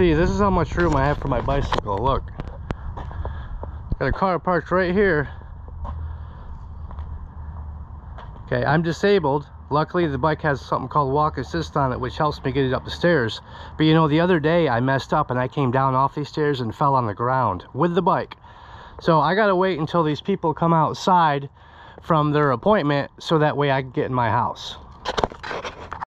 see, this is how much room I have for my bicycle. Look. Got a car parked right here. Okay, I'm disabled. Luckily, the bike has something called walk assist on it, which helps me get it up the stairs. But you know, the other day I messed up and I came down off these stairs and fell on the ground with the bike. So I gotta wait until these people come outside from their appointment so that way I can get in my house.